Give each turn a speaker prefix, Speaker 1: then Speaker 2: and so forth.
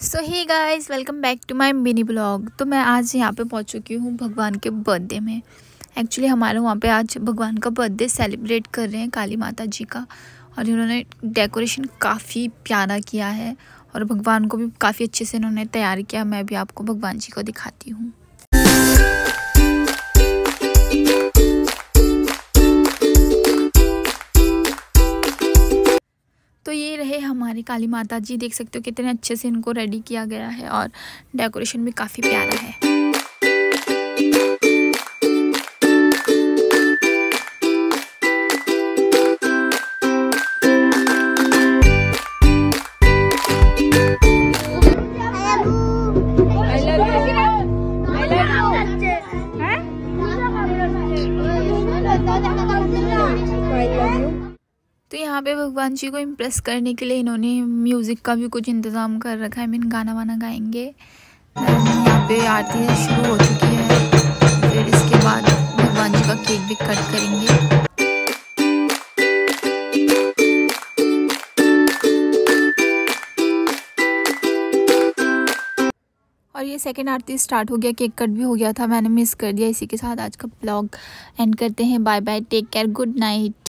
Speaker 1: So hi guys welcome back to my mini blog तो मैं आज यहाँ पे पहुँच चुकी हूँ भगवान के बर्थडे में। एक्चुअली हमारे वहाँ पे आज भगवान का बर्थडे सेलिब्रेट कर रहे हैं काली माता जी का। और इन्होंने डेकोरेशन काफ़ी प्यारा किया है। और भगवान को भी काफ़ी अच्छे से इन्होंने तैयार किया। मैं भी आपको भगवान जी को दिखाती हूँ। तो ये रहे हमारे काली माता जी। देख सकते हो कितने अच्छे से इनको रेडी किया गया है और डेकोरेशन भी काफ़ी प्यारा है। तो यहाँ पे भगवान जी को इम्प्रेस करने के लिए इन्होंने म्यूज़िक का भी कुछ इंतज़ाम कर रखा है। मीन गाना वाना गाएँगे। यहाँ पे आरती शुरू हो चुकी है। फिर इसके बाद भगवान जी का केक भी कट करेंगे। और ये सेकेंड आरती स्टार्ट हो गया। केक कट भी हो गया था। मैंने मिस कर दिया। इसी के साथ आज का ब्लॉग एंड करते हैं। Bye bye take care good night